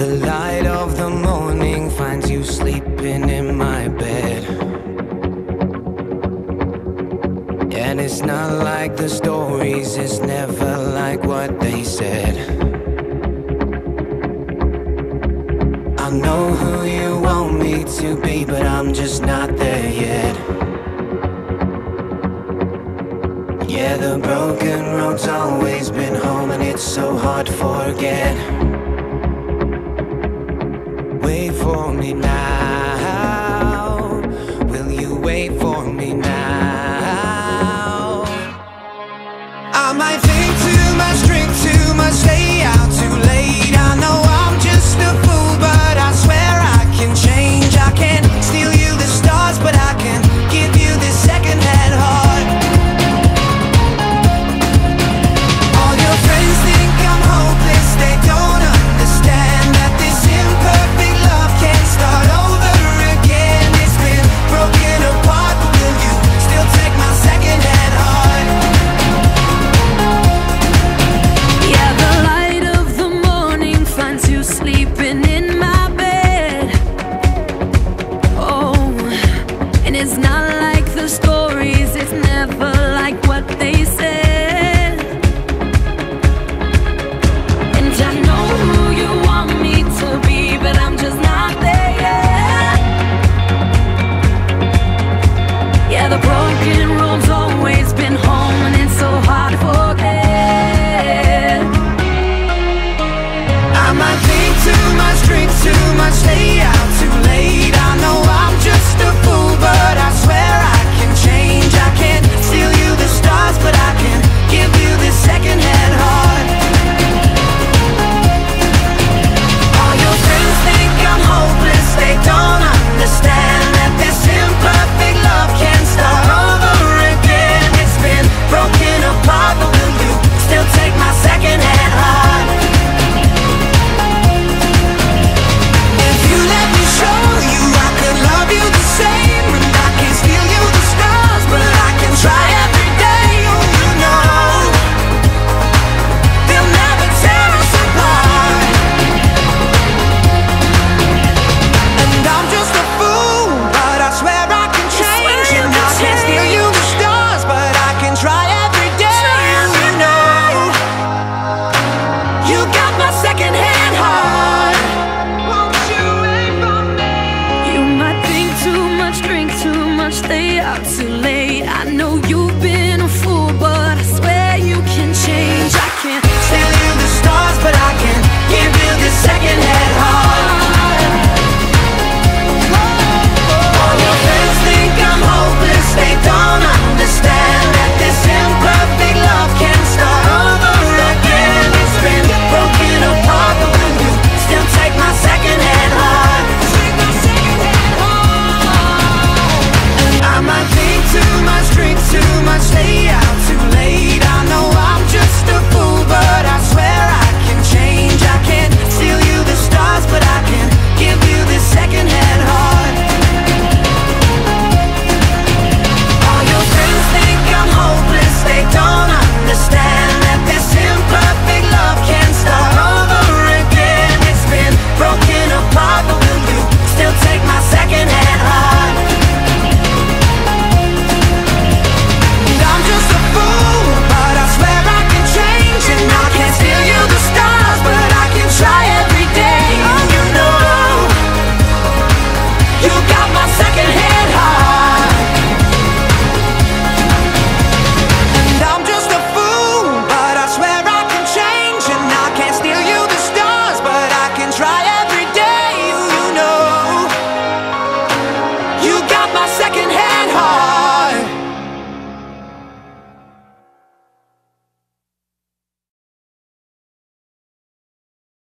The light of the morning finds you sleeping in my bed. And it's not like the stories, it's never like what they said. I know who you want me to be, but I'm just not there yet. Yeah, the broken road's always been home, and it's so hard to forget. night. stay out too late. you got my second hand heart.